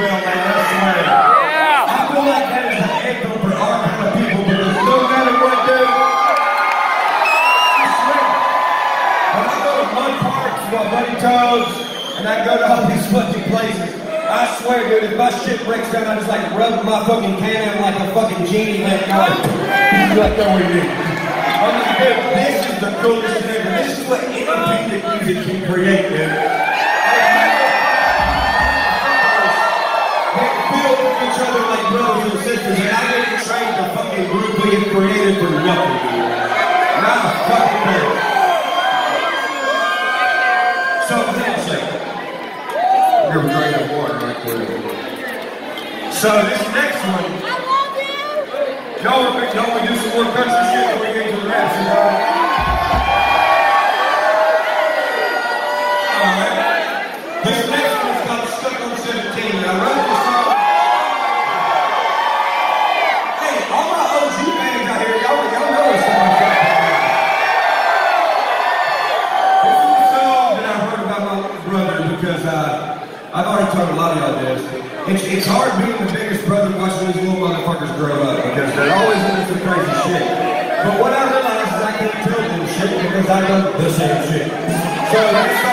real, man. Yeah. I feel like that is an anthem for our kind of people because no matter what, dude. I swear. When I go to Mud Parks, my buddy Toads, and I go to all these fucking places, I swear, dude, if my shit breaks down, I just like rub my fucking can like a fucking genie let go. He's like, no, we need. I'm like, dude, this is the coolest thing. This is what independent music can create, dude. Each other like brothers and sisters, and I get trained the fucking group we have created for nothing. Not a fucking bit. So, handshake. You're great at water right there. So this next one, y'all y'all to do some more country shit before we get to the rap this. It's, it's hard being the biggest brother watching these little motherfuckers grow up because they're always into some crazy shit. But what I realize is I can't tell them shit because I know the same shit. So